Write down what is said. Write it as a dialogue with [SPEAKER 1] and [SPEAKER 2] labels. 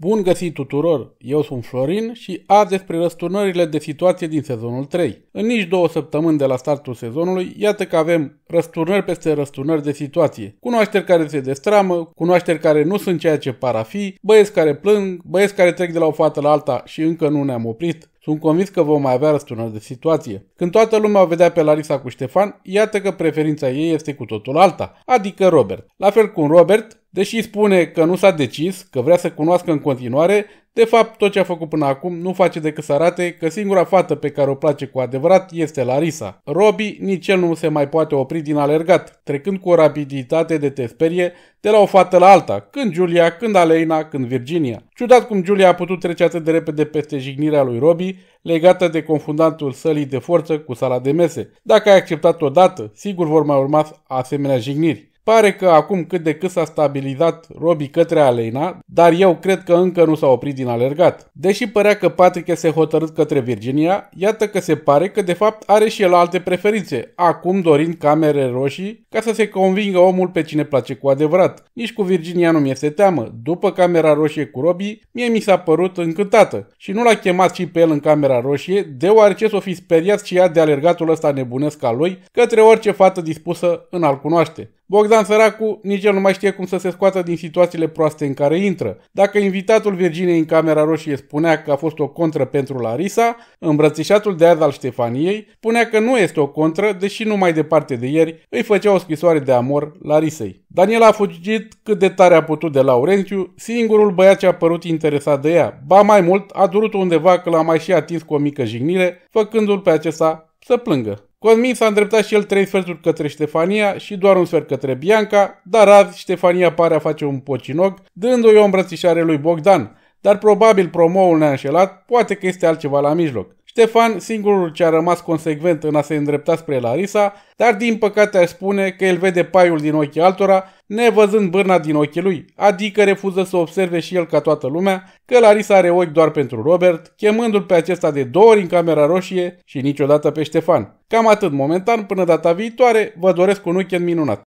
[SPEAKER 1] Bun găsit tuturor! Eu sunt Florin și azi despre răsturnările de situație din sezonul 3. În nici două săptămâni de la startul sezonului, iată că avem răsturnări peste răsturnări de situație. Cunoașteri care se destramă, cunoașteri care nu sunt ceea ce par a fi, băieți care plâng, băieți care trec de la o fată la alta și încă nu ne-am oprit, sunt convins că vom mai avea răsturnări de situație. Când toată lumea o vedea pe Larisa cu Ștefan, iată că preferința ei este cu totul alta, adică Robert. La fel cum Robert, Deși spune că nu s-a decis, că vrea să cunoască în continuare, de fapt tot ce a făcut până acum nu face decât să arate că singura fată pe care o place cu adevărat este Larisa. Robbie nici el nu se mai poate opri din alergat, trecând cu o rapiditate de te sperie de la o fată la alta, când Julia, când Aleina, când Virginia. Ciudat cum Julia a putut trece atât de repede peste jignirea lui Robbie, legată de confundantul sălii de forță cu sala de mese. Dacă ai acceptat odată, sigur vor mai urma asemenea jigniri. Pare că acum cât de cât s-a stabilizat Robi către Alena, dar eu cred că încă nu s-a oprit din alergat. Deși părea că Patrick este hotărât către Virginia, iată că se pare că de fapt are și el alte preferințe, acum dorind camere roșii ca să se convingă omul pe cine place cu adevărat. Nici cu Virginia nu mi-este teamă. După camera roșie cu Robi, mie mi s-a părut încântată și nu l-a chemat și pe el în camera roșie, deoarece s-o fi speriat și ea de alergatul ăsta nebunesc al lui către orice fată dispusă în a-l cunoaște. Bogdan săracu nici el nu mai știe cum să se scoată din situațiile proaste în care intră. Dacă invitatul Virginiei în Camera Roșie spunea că a fost o contră pentru Larisa, îmbrățișatul de azi al Ștefaniei spunea că nu este o contră, deși nu mai departe de ieri îi făcea o scrisoare de amor Larisei. Daniela a fugit cât de tare a putut de Laurențiu, singurul băiat ce a părut interesat de ea. Ba mai mult, a durut undeva că l-a mai și atins cu o mică jignire, făcându-l pe acesta să plângă. Cosmin s-a îndreptat și el trei sferturi către Ștefania și doar un sfert către Bianca, dar azi Ștefania pare a face un pocinog, dându-i o îmbrățișare lui Bogdan, dar probabil promoul ne-a înșelat, poate că este altceva la mijloc. Ștefan, singurul ce a rămas consecvent în a se îndrepta spre Larisa, dar din păcate aș spune că el vede paiul din ochii altora, nevăzând bârna din ochii lui, adică refuză să observe și el ca toată lumea că Larisa are ochi doar pentru Robert, chemându-l pe acesta de două ori în camera roșie și niciodată pe Ștefan. Cam atât momentan, până data viitoare, vă doresc un weekend minunat.